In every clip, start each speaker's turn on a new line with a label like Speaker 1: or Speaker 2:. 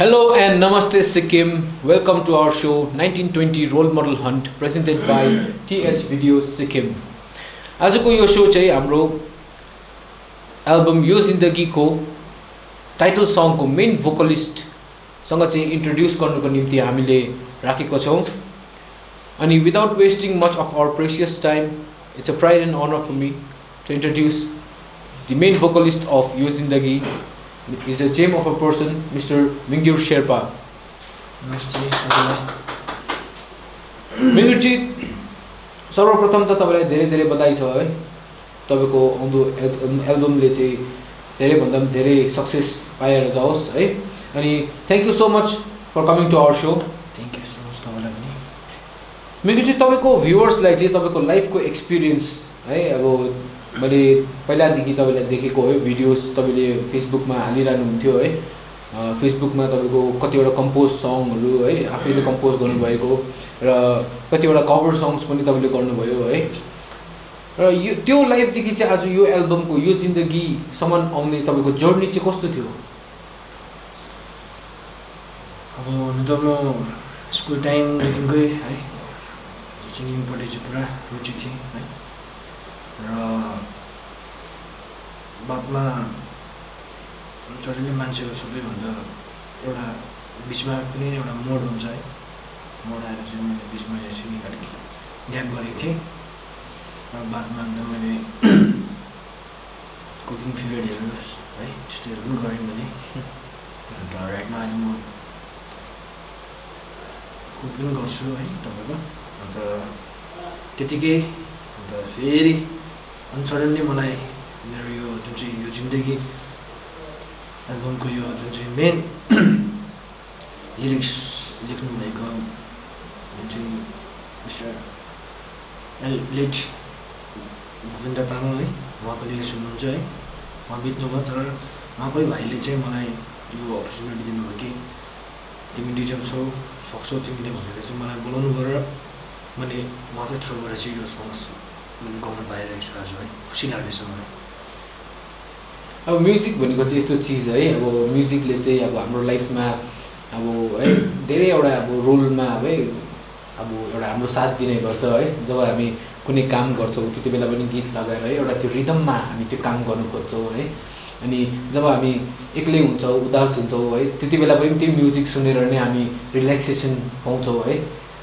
Speaker 1: Hello and Namaste Sikkim. Welcome to our show 1920 Role Model Hunt presented by TH Videos Sikkim. आजको यो so चाहिँ हाम्रो album यो जिन्दगीको टाइटल सङको मेन भोकलिस्टसँग चाहिँ इन्ट्रोड्युस गर्नुको निम्ति हामीले राखेको छौँ अनि without wasting much of our precious time it's a pride and honour for me to introduce the main vocalist of Yo Jindagi is a gem of a person, Mr. Mingyur Sherpa. मिङ्गुरजी सर्वप्रथम त तपाईँलाई धेरै धेरै बधाई छ है तपाईँको आउँदो एल्बम एल्बमले चाहिँ धेरैभन्दा पनि धेरै सक्सेस पाएर जाओस् है अनि thank you so much for coming to our so
Speaker 2: thank you so much तपाईँलाई पनि
Speaker 1: मिङ्गुरजी तपाईँको भ्युवर्सलाई चाहिँ तपाईँको लाइफको एक्सपिरियन्स है अब मैले पहिलादेखि तपाईँलाई देखेको है भिडियोज तपाईँले फेसबुकमा हालिरहनु हुन्थ्यो है फेसबुकमा तपाईँको कतिवटा कम्पोज सङहरू है आफैले कम्पोज गर्नुभएको र कतिवटा कभर सङ्ग्स पनि तपाईँले गर्नुभयो है। र यो त्यो लाइफदेखि चाहिँ आज यो एल्बमको यो जिन्दगीसम्म आउने तपाईँको जर्नी चाहिँ कस्तो थियो?
Speaker 2: अब हुनु त म स्कुल टाइमदेखिकै है सिङ्गिङपट्टि चाहिँ पुरा रुचि थिएँ है। र बादमा जटिलै मान्छेको सबैभन्दा एउटा बिचमा कुनै एउटा मोड हुन्छ है मोड आएर चाहिँ मैले बिचमा यो सिङ्गिङ अलिक ग्याप गरेको थिएँ र बादमा अन्त मैले कुकिङ फिल्डहरू है त्यस्तोहरू पनि गरेँ मैले अन्त राइटमा अहिले म कुक पनि गर्छु है तपाईँको अन्त त्यतिकै अन्त फेरि अनि सडन्ली मलाई मेरो यो जुन चाहिँ यो जिन्दगी एल्बमको यो जुन चाहिँ मेन लिरिक्स लेख्नुभएको जुन चाहिँ mister L late Bhupendra Tamang है उहाँको लिरिक्स हुनुहुन्छ है उहाँ बित्नुभयो तर उहाँकै भाइले चाहिँ मलाई यो अपर्च्युनिटी दिनुभयो कि तिमी डिजम छौ सक्छौ तिमीले भनेर चाहिँ मलाई बोलाउनु भयो र मैले उहाँकै थ्रुबाट चाहिँ यो सङ्ग्स गाउन पाइरहेको छु आज है खुसी लाग्दैछ मलाई।
Speaker 1: अब म्युजिक भनेको चाहिँ यस्तो चिज है अब म्युजिकले चाहिँ अब हाम्रो लाइफमा अब है धेरैवटा अब रोलमा है अब एउटा हाम्रो साथ दिने गर्छ है। जब हामी कुनै काम गर्छौँ त्यति बेला पनि गीत लगाएर है एउटा त्यो रिदममा हामी त्यो काम गर्नु खोज्छौँ है। अनि जब हामी एक्लै हुन्छौँ उदास हुन्छौँ है त्यति बेला पनि त्यो म्युजिक सुनेर नै हामी रिल्याक्सेसन पाउँछौँ है।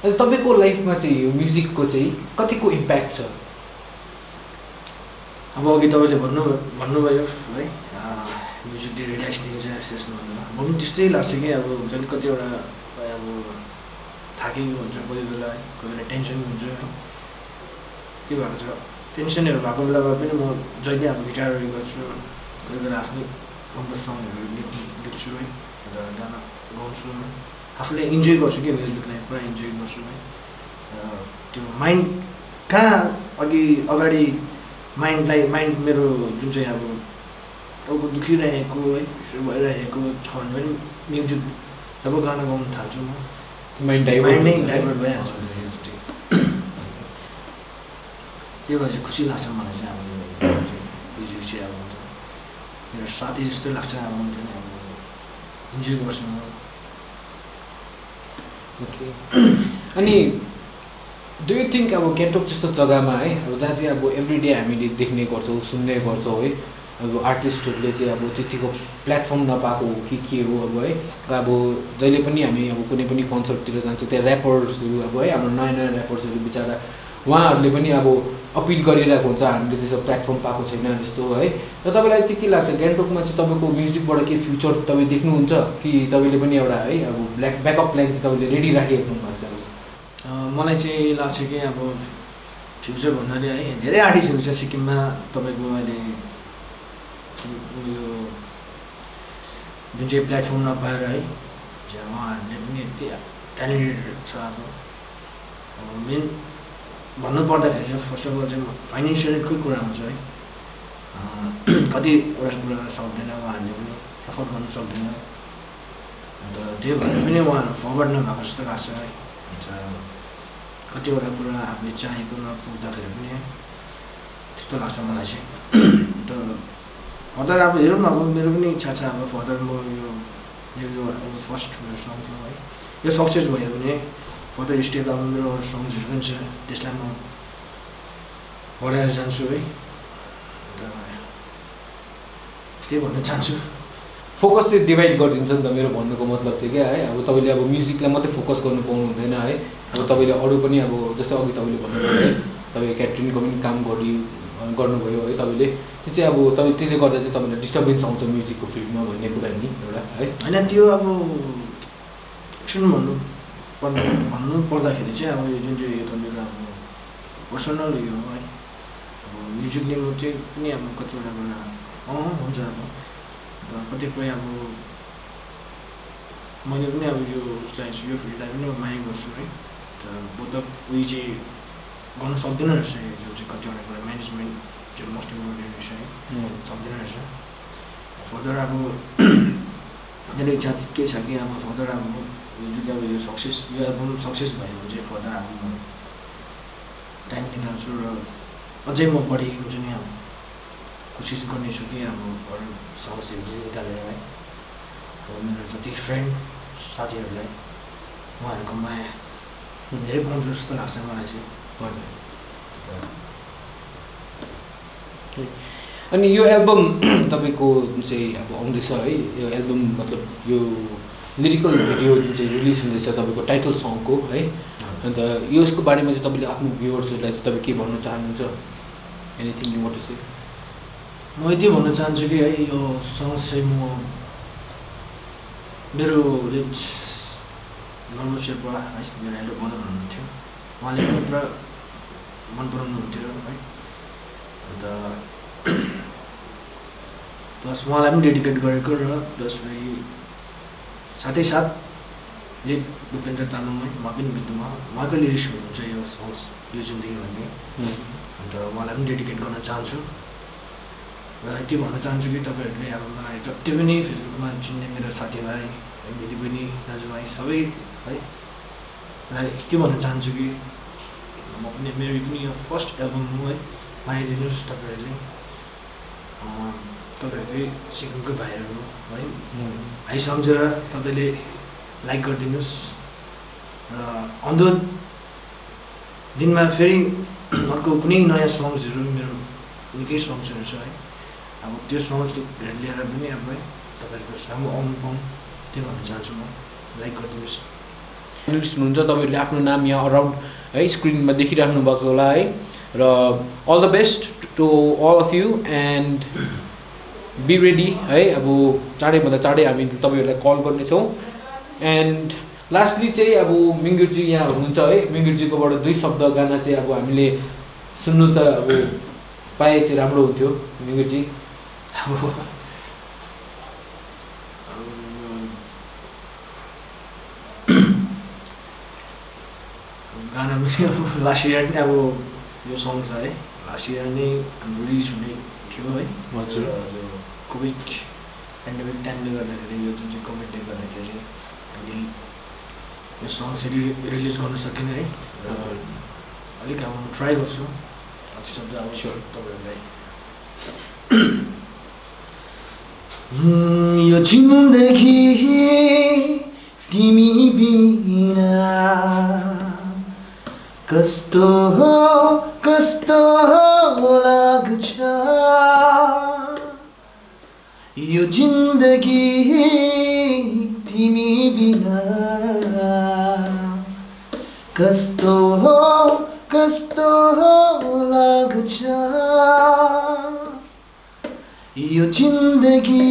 Speaker 1: तपाईँको लाइफमा चाहिँ यो म्युजिकको चाहिँ कतिको इम्प्याक्ट छ?
Speaker 2: अब अघि तपाईँले भन्नु भन्नुभयो है म्युजिकले रिल्याक्स दिन्छ यस्तो भन्नुभयो म पनि त्यस्तै लाग्छ कि अब हुन्छ नि कतिवटा अब थाकेको हुन्छ कोही बेला है कोही बेला टेन्सन हुन्छ। त्यो भएको छ? टेन्सनहरू भएको बेलामा पनि म जहिले अब गिटारहरू गर्छु कोही बेला आफ्नै कम्पोज सङहरू लेख्छु है र गाना गाउँछु। आफूले इन्जोय गर्छु कि म्युजिकलाई पुरा इन्जोय गर्छु है। त्यो माइन्ड कहाँ अघि अगाडि माइन्डलाई माइन्ड मेरो जुन चाहिँ अब टाउको दुखिरहेको है यसो भइरहेको छ भने पनि म्युजिक जब गाना गाउनु थाल्छु म
Speaker 1: माइन्ड
Speaker 2: माइन्ड नै
Speaker 1: डाइभर्ट
Speaker 2: भइहाल्छ मेरो त्यो भएर चाहिँ खुसी लाग्छ मलाई चाहिँ अब म्युजिक चाहिँ अब मेरो साथी जस्तो लाग्छ अब हुन्छ नि अब इन्जोय गर्छु म।
Speaker 1: ओके। अनि डु यु थिङ्क अब गान्तोक जस्तो जग्गामा है अब जहाँ चाहिँ अब एभ्री डे हामीले देख्ने गर्छौँ सुन्ने गर्छौँ है अब आर्टिस्टहरूले चाहिँ अब त्यतिको प्लेटफर्म नपाएको हो कि के हो अब है अब जहिले पनि हामी अब कुनै पनि कन्सर्टतिर जान्छौँ त्यहाँ ऱ्यापर्सहरू अब है हाम्रो नयाँ नयाँ ऱ्यापर्सहरू बिचरा उहाँहरूले पनि अब अपिल गरिरहेको हुन्छ हामीले त्यस्तो प्लेटफर्म पाएको छैन जस्तो है। र तपाईँलाई चाहिँ के लाग्छ? गान्तोकमा चाहिँ तपाईँको म्युजिकबाट के फ्युचर तपाईँ देख्नुहुन्छ? कि तपाईँले पनि एउटा है अब ब्ल्याक ब्याकअप प्लान चाहिँ तपाईँले रेडी राखिराख्नु भएको छ?
Speaker 2: मलाई चाहिँ लाग्छ कि अब फ्युचर भन्नाले है धेरै आर्टिस्टहरू छ सिक्किममा तपाईँको अहिले उयो जुन चाहिँ प्लेटफर्म नपाएर है उहाँहरूले पनि यति ट्यालेन्टेड छ अब। मेन भन्नुपर्दाखेरि चाहिँ फर्स्ट अफ अल चाहिँ फाइनेन्सियलकै कुरा हुन्छ है। कतिवटा कुरा सक्दैन उहाँहरूले पनि एफोर्ड गर्नु सक्दैन। अन्त त्यो भएर पनि उहाँहरू फरवर्ड नभएको जस्तो लाग्छ है। अन्त कतिवटा कुरा आफूले चाहेको नपुग्दाखेरि पनि त्यस्तो लाग्छ मलाई चाहिँ। अन्त फर्दर अब हेरौँ अब मेरो पनि इच्छा छ अब फर्दर म यो यो फर्स्ट मेरो सङ्ग छ है। यो सक्सेस भयो भने फर्दर स्टेप अब मेरो अरू सङ्ग्सहरू पनि छ त्यसलाई म बढाएर जान्छु है। अन्त त्यही भन्न चाहन्छु।
Speaker 1: फोकस चाहिँ डिभाइड गरिदिन्छ नि त मेरो भन्नुको मतलब चाहिँ क्या है? अब तपाईँले अब म्युजिकलाई मात्रै फोकस गर्नु पाउनु हुँदैन है? अब तपाईँले अरू पनि अब जस्तै अघि तपाईँले भन्नुभयो है? तपाईँ क्याटरिङको पनि काम गरि गर्नुभयो है तपाईँले? त्यो चाहिँ अब तपाईँ त्यसले गर्दा चाहिँ तपाईँलाई डिस्टर्बेन्स आउँछ म्युजिकको फिल्डमा भन्ने कुरा नि एउटा है?
Speaker 2: होइन त्यो अब सुन भन्नु भन्नु पर्दाखेरि चाहिँ अब यो जुन चाहिँ यो त मेरो अब पर्सनल उयो हो? अब म्युजिकले म चाहिँ पनि अब कतिवटा कुरा अँ हुन्छ अब। कतिपय अब मैले पनि अब यो उसलाई यो फिल्डलाई पनि माया गर्छु है त मतलब उयो चाहिँ गर्नु सक्दैन रहेछ जो चाहिँ कतिवटा कुरा म्यानेजमेन्ट चाहिँ मोस्ट इम्पोर्टेन्ट रहेछ है सक्दैन रहेछ फर्दर अब मेरो इच्छा के छ कि अब फर्दर अब जुन अब यो सक्सेस यो एल्बम सक्सेस भयो भने चाहिँ फर्दर अब म टाइम निकाल्छु र अझै म बढी हुन्छ नि अब कोसिस गर्नेछु कि अब अरू पनि निकालेर है अब मेरो जति फ्रेन्ड साथीहरूलाई उहाँहरूको माया धेरै पाउँछु जस्तो लाग्छ मलाई चाहिँ
Speaker 1: अनि यो एल्बम तपाईँको जुन चाहिँ अब आउँदैछ है यो एल्बम मतलब यो लिरिकल भिडियो जुन चाहिँ रिलिज हुँदैछ तपाईँको टाइटल सङको है? अन्त यसको बारेमा चाहिँ तपाईँले आफ्नो भ्युवर्सहरूलाई चाहिँ तपाईँ के भन्न चाहनुहुन्छ एनिथिङ यु वाट से
Speaker 2: म यति भन्न चाहन्छु कि है यो सङ्ग चाहिँ म मेरो लेट नर्मल शेर्पा है मेरो अहिले बदल हुनुहुन्थ्यो। उहाँले पनि पुरा मन पराउनुहुन्थ्यो है। अन्त प्लस उहाँलाई पनि डेडिकेट गरेको र प्लस फेरि साथै साथ लेट भूपेन्द्र तामाङ है उहाँ पनि बित्नुमा उहाँकै लिरिक्स हुनुहुन्छ यो सङ्ग्स यो जिन्दगी भन्ने। अन्त उहाँलाई पनि डेडिकेट गर्न चाहन्छु। यति भन्न चाहन्छु कि तपाईँहरूले अब मलाई जति पनि फेसबुकमा चिन्ने मेरो साथीभाइ दिदीबहिनी दाजुभाइ सबै है यति भन्न चाहन्छु कि म पनि मेरो पनि यो फर्स्ट एल्बम हो है माया दिनुहोस् तपाईँहरूले तपाईँहरूकै सिक्किमकै भाइहरू है भाइ सम्झेर तपाईँले लाइक गरिदिनुहोस्। र आउँदो दिनमा फेरि अर्को कुनै नयाँ सङ्ग्सहरू मेरो निकै सङ्ग्सहरू छ है। अब त्यो सङ्ग्सहरू लिएर पनि अब है तपाईँहरूको सामु आउनु पाउँ त्यो भन्न चाहन्छु म। लाइक गरिदिनुहोस्।
Speaker 1: जर्नलिस्ट हुनुहुन्छ तपाईँहरूले आफ्नो नाम यहाँ अराउन्ड है स्क्रिनमा देखिराख्नु भएको होला है। र all the best to all of you and be ready है। अब चाँडैभन्दा चाँडै हामी तपाईँहरूलाई कल गर्नेछौँ। एन्ड लास्टली चाहिँ अब मिङ्गिरजी यहाँ हुनुहुन्छ है। मिङ्गिरजीकोबाट दुई शब्द गाना चाहिँ अब हामीले सुन्नु त अब पाए चाहिँ राम्रो हुन्थ्यो मिङ्गिरजी
Speaker 2: गाना पनि अब लास्ट इयर नै अब यो सङ्ग छ है लास्ट इयर नै हाम्रो रिलिज हुने थियो है
Speaker 1: हजुर।
Speaker 2: कोभिड पेन्डेमिक टाइमले गर्दाखेरि यो जुन चाहिँ कोभिडले गर्दाखेरि हामीले यो सङ्ग चाहिँ रिलिज गर्न सकेन है र। अलिक अब म ट्राई गर्छु अति सक्दो अब. तपाईँहरूलाई यो जिन्दगी तिमी बिना कस्तो हो कस्तो लाग्छ यो जिन्दगी तिमी बिना कस्तो हो कस्तो लाग्छ Yo Jindagi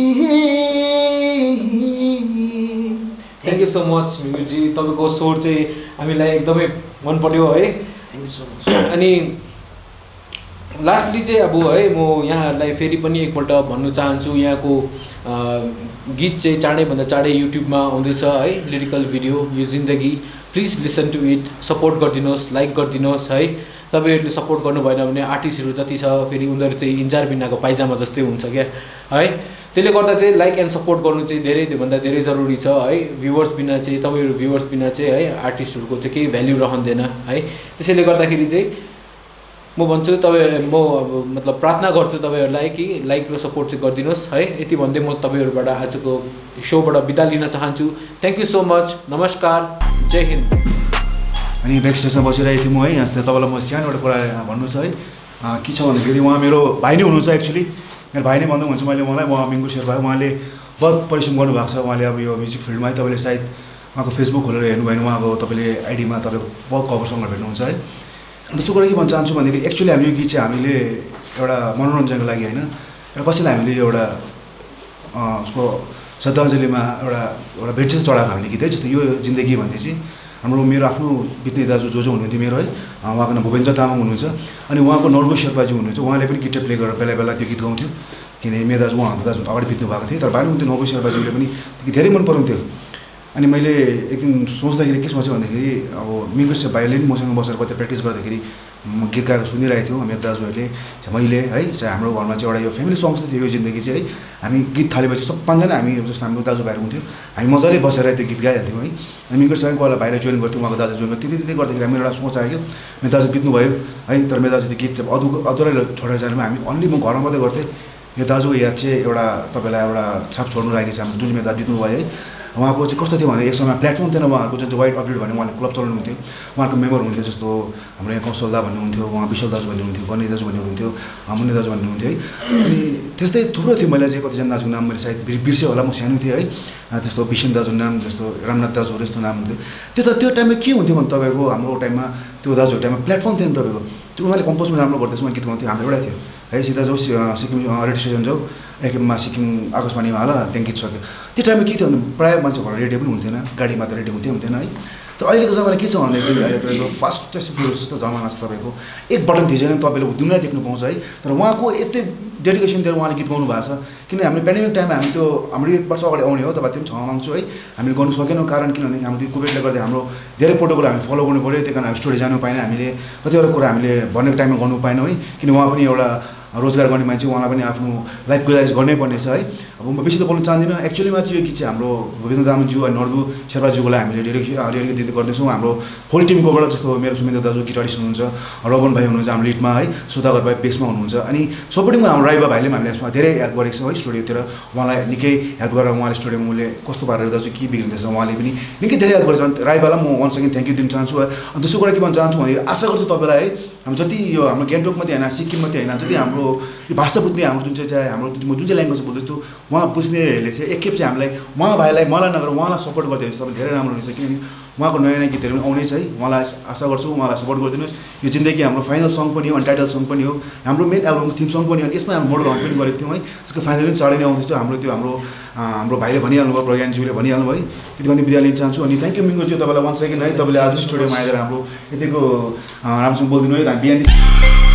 Speaker 1: thank you so much Mingirji तपाईँको स्वर चाहिँ हामीलाई एकदमै मन पर्यो है।
Speaker 2: थ्याङ्क यू सो मच
Speaker 1: अनि लास्टली चाहिँ अब है म यहाँहरूलाई फेरि पनि एकपल्ट भन्नु चाहन्छु यहाँको गीत चाहिँ चाँडैभन्दा चाँडै युट्युबमा आउँदैछ है lyrical video Yo Jindagi. Please listen to it support गरिदिनुहोस् लाइक गरिदिनुहोस् है। तपाईँहरूले सपोर्ट गर्नु भएन भने आर्टिस्टहरू जति छ फेरि उनीहरू चाहिँ इन्जार बिनाको पाइजामा जस्तै हुन्छ क्या है? त्यसले गर्दा चाहिँ लाइक एन्ड सपोर्ट गर्नु चाहिँ धेरै भन्दा धेरै जरुरी छ है? भ्युवर्स बिना चाहिँ तपाईँहरू भ्युवर्स बिना चाहिँ है? आर्टिस्टहरूको चाहिँ केही भ्याल्यु रहँदैन है? त्यसैले गर्दाखेरि चाहिँ म भन्छु तपाईँ म अब मतलब प्रार्थना गर्छु तपाईँहरूलाई कि लाइक र सपोर्ट चाहिँ गरिदिनुहोस् है? यति भन्दै म तपाईँहरूबाट आजको सोबाट बिदा लिन चाहन्छु। थ्याङ्क यू सो मच नमस्कार। जय हिन्द।
Speaker 3: अनि ब्याक स्टेजमा बसिरहेको थिएँ म है। यहाँ तपाईँलाई म सानो एउटा कुरा भन्नु छ है। के छ भन्दाखेरि उहाँ मेरो भाइ नै हुनुहुन्छ एक्चुली मेरो भाइ नै भन्दा हुन्छ मैले उहाँलाई। उहाँ मिङ्गु शेर्पा उहाँले बहुत परिश्रम गर्नुभएको छ उहाँले अब यो म्युजिक फिल्डमा है। तपाईँले सायद उहाँको फेसबुक खोलेर हेर्नुभयो भने उहाँको तपाईँले आइडीमा तपाईँको बहुत कभर सङ्गहरू भेट्नुहुन्छ है। अन्त दोस्रो कुरा के भन्न चाहन्छु भनेदेखि एक्चुली हामी यो गीत चाहिँ हामीले एउटा मनोरञ्जनको लागि होइन। एउटा कसैलाई हामीले एउटा उसको श्रद्धाञ्जलीमा एउटा एउटा भेट चाहिँ चढाएको हामीले गीत है। जस्तो यो जिन्दगी भन्ने चाहिँ। हाम्रो मेरो आफ्नो बित्ने दाजु जो जो हुनुहुन्थ्यो मेरो है उहाँको नाम भूपेन्द्र तामाङ हुनुहुन्छ। अनि उहाँको नर्बु शेर्पाजी हुनुहुन्छ। उहाँले पनि गिटार प्ले गरेर बेला बेला त्यो गीत गाउँथ्यो। किनभने मेरो दाजु उहाँको दाजु अगाडि बित्नु भएको थियो। तर बाहिर हुन्थ्यो नर्बु शेर्पाजीले पनि धेरै मन पराउँथ्यो अनि मैले एक दिन सोच्दाखेरि के सोचेँ भन्दाखेरि अब मिङ्गस भाइले पनि मसँग बसेर कति प्र्याक्टिस गर्दाखेरि म गीत गाएको सुनिरहेको थियौँ मेरो दाजुहरूले। चाहिँ मैले है चाहिँ हाम्रो घरमा चाहिँ एउटा यो फ्यामिली सङ्ग्स थियो यो जिन्दगी चाहिँ है। हामी गीत थालेपछि सबैजना हामी जस्तो हाम्रो दाजुभाइहरू हुन्थ्यो हामी मजाले बसेर त्यो गीत गाइहाल्थ्यौँ है। अनि मिङ्गस भाइ कोही भाइलाई जोइन गर्थ्यौँ उहाँको दाजु जोइन गर्थ्यो। त्यति त्यति गर्दाखेरि मेरो एउटा सोच आयो मेरो दाजु बित्नुभयो है। तर मेरो दाजु त्यो गीत चाहिँ अधु अधुरै छोडेर जानेमा हामी अन्ली म घरमा मात्रै गर्थेँ। यो दाजुको याद चाहिँ एउटा तपाईँलाई एउटा छाप छोड्नु लागेको छ हाम्रो जुन चाहिँ मेरो दाजु बित्नुभयो है। उहाँको चाहिँ कस्तो थियो भने एक समय प्लेटफर्म थिएन उहाँहरूको जुन चाहिँ वाइट अपडेट भन्ने उहाँले क्लब चलाउनुहुन्थ्यो। उहाँको मेम्बर हुनुहुन्थ्यो जस्तो हाम्रो यहाँ कौशल दा भन्नुहुन्थ्यो उहाँ विशल दाजु भन्ने हुन्थ्यो गणेश दाजु भन्ने हुनुहुन्थ्यो मुन्ने दाजु भन्ने हुन्थ्यो है। अनि त्यस्तै थुप्रो थियो मैले चाहिँ कतिजना दाजुको नाम मैले सायद बिर्- बिर्सेँ होला म सानो थिएँ है। त्यस्तो विशन दाजुको नाम जस्तो रामनाथ दाजुहरू यस्तो नाम हुन्थ्यो। त्यो त त्यो टाइममा के हुन्थ्यो भने तपाईँको हाम्रो टाइममा त्यो दाजुहरूको टाइममा प्लेटफर्म नि तपाईँको। त्यो उहाँले कम्पोज पनि राम्रो गर्दैछ उहाँ गीत गाउँथ्यो हाम्रो एउटा थियो। है सिधा जाऊ सिक्किम रेडियो स्टेसन जाऊ एकेमा सिक्किम आकाशवाणीमा हाल त्यहाँ गीत सक्यो त्यो टाइममा के थियो भने प्रायः मान्छे घर रेडियो पनि हुन्थेन गाडीमा त रेडियो हुन्थ्यो हुन्थेन है। तर अहिलेको जमाना के छ भन्दाखेरि अहिले तपाईँको फास्टेस्ट फ्युज जस्तो जमाना छ तपाईँको। एक बटन थिचेन तपाईँले दुनियाँ देख्नु पाउँछ है। तर उहाँको यति डेडिकेसन दिएर उहाँले गीत गाउनु भएको छ किन हामीले पेन्डेमिक टाइममा हामी त्यो हाम्रो एक वर्ष अगाडि आउने हो तपाईँ त्यो पनि क्षमा माग्छु है। हामीले गर्नु सकेनौँ कारण किनभनेदेखि हाम्रो त्यो कोभिडले गर्दा हाम्रो धेरै प्रोटोकल हामीले फलो गर्नु पऱ्यो त्यही कारण हामी स्टोरी जानु पाएन हामीले। कतिवटा कुरा हामीले भनेको टाइममा गर्नु पाएनौँ है। किन उहाँ पनि एउटा रोजगार गर्ने मान्छे उहाँलाई पनि आफ्नो लाइफ गुजारिस गर्नै पर्नेछ है। अब म बेसी त बोल्न चाहदिनँ। एक्चुअलीमा चाहिँ यो गीत चाहिँ हाम्रो भूपेन्द्र तामाङज्यू अनि नर्बु शेर्पाज्यूकोलाई हामीले डेडिकेट दिँदै गर्दैछौँ। हाम्रो होल टिमकोबाट जस्तो मेरो सुमेन्द्र दाजु गिटारिस्ट हुनुहुन्छ रबन भाइ हुनुहुन्छ हाम्रो लिडमा है। सुधाकर भाइ बेसमा हुनुहुन्छ। अनि सपोर्टिङमा हाम्रो राइबा भाइले पनि हामीले यसमा धेरै हेल्प गरेको छौँ है स्टुडियोतिर। उहाँलाई निकै हेल्प गरेर उहाँले स्टुडियोमा उसले कस्तो पारेर दाजु के बिग्रिँदैछ उहाँले पनि निकै धेरै हेल्प अनि राइबालाई म वान सेकेन्ड थ्याङ्क यू दिन चाहन्छु है। अनि दोस्रो कुरा के भन्न चाहन्छु भने आशा गर्छु तपाईँलाई है हाम्रो जति यो हाम्रो गान्तोक मात्रै होइन सिक्किम मात्रै होइन जति हाम्रो यो भाषा बुझ्ने हाम्रो जुन चाहिँ चाहिँ हाम्रो जुन चाहिँ ल्याङ्ग्वेज बोल्दैछु उहाँ बुझ्नेहरूले चाहिँ एकखेप चाहिँ हामीलाई उहाँ भाइलाई मलाई नगरेर उहाँलाई सपोर्ट चाहिँ तपाईँ धेरै राम्रो हुनेछ। किनभने उहाँको नयाँ नयाँ गीतहरू पनि आउनेछ है। उहाँलाई आशा गर्छु उहाँलाई सपोर्ट गरिदिनुहोस्। यो जिन्दगी हाम्रो फाइनल सङ पनि हो अनि टाइटल सङ पनि हो। हाम्रो मेन एल्बमको थिम सङ पनि हो। अनि यसमा हाम्रो मोडल पनि गरेको थियौँ है। त्यसको फाइनल पनि चाँडै नै आउँदैछ। हाम्रो त्यो हाम्रो हाम्रो भाइले भनिहाल्नु भयो प्रज्ञानज्यूले भनिहाल्नु भयो त्यति भन्ने बिदा लिन चाहन्छु। अनि थ्याङ्क यू मिङ्गोज्यू तपाईँलाई वान सेकेन्ड है। तपाईँले आज स्टुडियोमा आएर हाम्रो यतिको राम्रोसँग बोलिदिनु है हामी बिहान